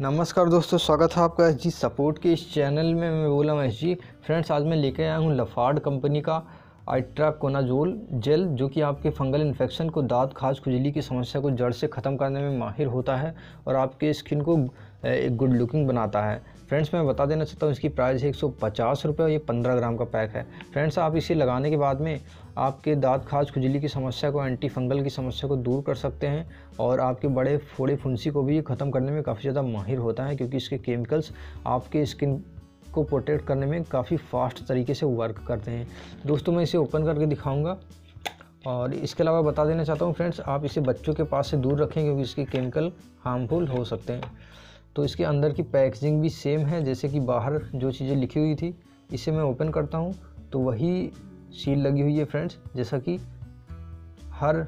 नमस्कार दोस्तों, स्वागत है आपका एस जी सपोर्ट के इस चैनल में। मैं बोला हूँ एस जी फ्रेंड्स, आज मैं लेके आया हूँ लफार्ड कंपनी का आइट्राकोनाजोल जेल, जो कि आपके फंगल इन्फेक्शन को, दांत खाज खुजली की समस्या को जड़ से ख़त्म करने में माहिर होता है और आपके स्किन को एक गुड लुकिंग बनाता है। फ्रेंड्स, मैं बता देना चाहता हूँ, इसकी प्राइस है एक सौ पचास रुपये और ये पंद्रह ग्राम का पैक है। फ्रेंड्स, आप इसे लगाने के बाद में आपके दांत खाज खुजली की समस्या को एंटी फंगल की समस्या को दूर कर सकते हैं और आपके बड़े फोड़े फुंसी को भी ख़त्म करने में काफ़ी ज़्यादा माहिर होता है क्योंकि इसके केमिकल्स आपके स्किन को प्रोटेक्ट करने में काफ़ी फास्ट तरीके से वर्क करते हैं। दोस्तों, मैं इसे ओपन करके दिखाऊँगा और इसके अलावा बता देना चाहता हूँ, फ्रेंड्स, आप इसे बच्चों के पास से दूर रखें क्योंकि इसके केमिकल हार्मफुल हो सकते हैं। तो इसके अंदर की पैकेजिंग भी सेम है, जैसे कि बाहर जो चीज़ें लिखी हुई थी, इसे मैं ओपन करता हूँ। तो वही सील लगी हुई है फ्रेंड्स जैसा कि हर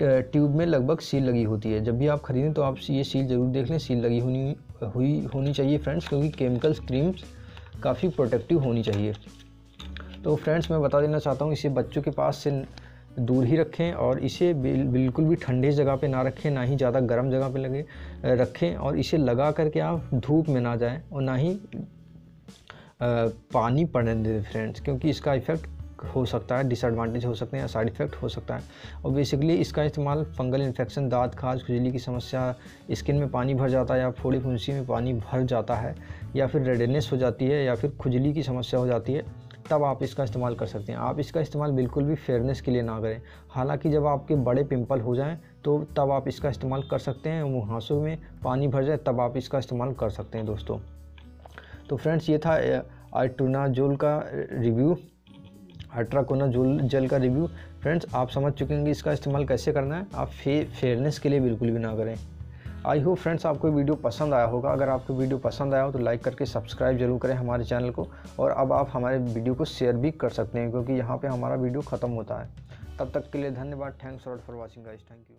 ट्यूब में लगभग सील लगी होती है। जब भी आप ख़रीदें तो आप ये सील ज़रूर देख लें। सील लगी होनी, हुई, होनी चाहिए फ्रेंड्स क्योंकि केमिकल्स क्रीम्स काफ़ी प्रोटेक्टिव होनी चाहिए। तो फ्रेंड्स मैं बता देना चाहता हूँ, इसे बच्चों के पास से दूर ही रखें और इसे बिल्कुल भी ठंडे जगह पे ना रखें, ना ही ज़्यादा गर्म जगह पे लगे, रखें और इसे लगा करके आप धूप में ना जाएँ और ना ही पानी पड़ने दें फ्रेंड्स क्योंकि इसका इफ़ेक्ट हो सकता है डिसएडवांटेज हो सकते हैं साइड इफ़ेक्ट हो सकता है। और बेसिकली इसका इस्तेमाल फंगल इन्फेक्शन दांत खाज खुजली की समस्या स्किन में पानी भर जाता है या फोड़ी फुंसी में पानी भर जाता है, या फिर रेडनेस हो जाती है या फिर खुजली की समस्या हो जाती है, तब आप इसका इस्तेमाल कर सकते हैं। आप इसका इस्तेमाल बिल्कुल भी फेयरनेस के लिए ना करें। हालाँकि जब आपके बड़े पिंपल हो जाएँ तो तब आप इसका इस्तेमाल कर सकते हैं, मुहासों में पानी भर जाए, तब आप इसका इस्तेमाल कर सकते हैं दोस्तों। तो फ्रेंड्स, ये था आइट्रोनाजोल का रिव्यू अल्ट्राकोना जोल का रिव्यू। फ्रेंड्स, आप समझ चुके हैं कि इसका इस्तेमाल कैसे करना है। आप फे, फेयरनेस के लिए बिल्कुल भी ना करें। आई होप फ्रेंड्स, आपको वीडियो पसंद आया होगा। अगर आपको वीडियो पसंद आया हो तो लाइक करके सब्सक्राइब ज़रूर करें हमारे चैनल को। और अब आप हमारे वीडियो को शेयर भी कर सकते हैं, क्योंकि यहाँ पे हमारा वीडियो ख़त्म होता है। तब तक के लिए धन्यवाद। Thanks for watching guys. Thank you.